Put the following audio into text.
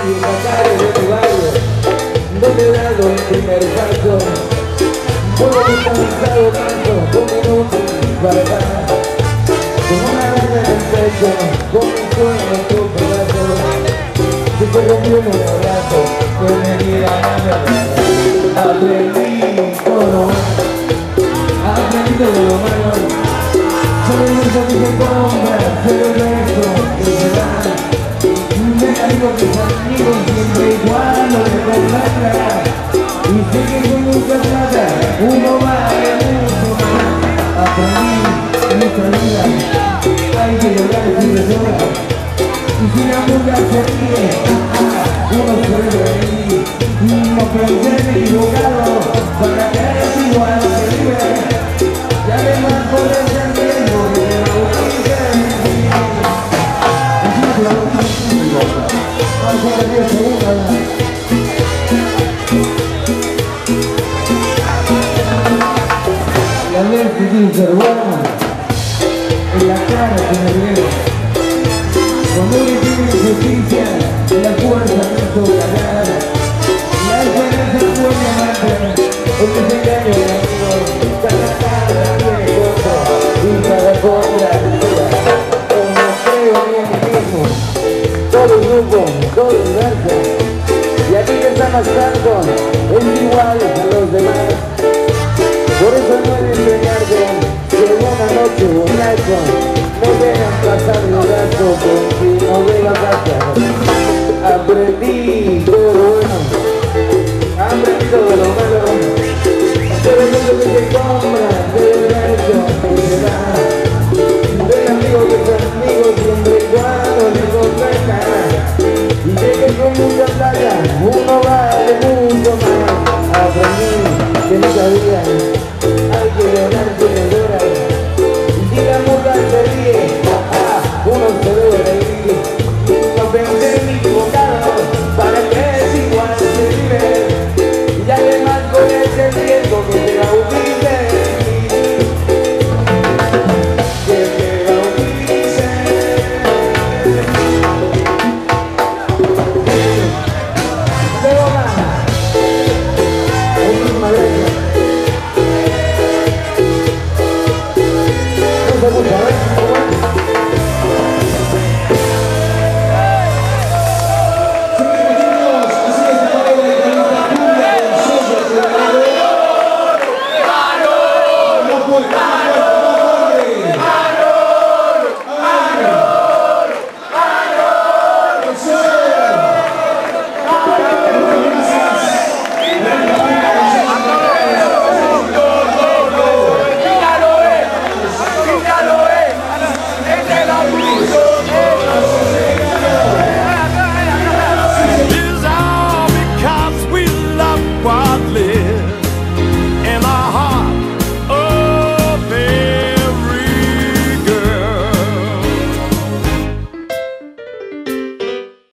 bares de mi barrio, donde he dado el primer paso. Puedo cansado tanto, con minutos para dar. Con una gana en el pecho, con mi sueño en tu pedazo. Si te rompió un abrazo, fue venir a la verdad. Aprendí todo, aprendí todo lo malo. Solo que se compra, pero el resto que se da. Digo que son amigos siempre igual comprar. Y sé que con uno en esta vida, hay que lograr sin desora. Y si la muga se ríe, uno se reír. No en la cara que me ríe. Cuando uno tiene justicia, la fuerza no es. La esperanza amarte, el desengaño de amigos, cada cara y Como creo en todo grupo, todo el y aquí que tanto, es igual a los demás. Por eso no he de enseñarte que en noche borracho no dejan pasar gastos con quien no vea pasar. Aprendí todo lo bueno, aprendí todo lo malo, todo el mundo que se compra, que se da. Del amigo que es amigo siempre y cuando le contrata. Y que con mucha plata uno vale mucho más. Aprendí que no sabía,